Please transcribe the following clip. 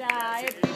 job.